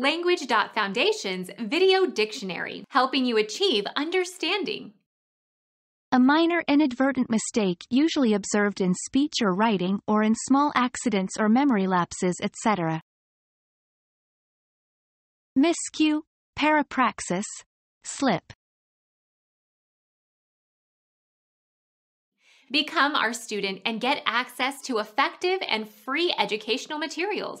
Language.Foundation's Video Dictionary, helping you achieve understanding. A minor inadvertent mistake usually observed in speech or writing or in small accidents or memory lapses etc. Miscue, parapraxis, slip. Become our student and get access to effective and free educational materials.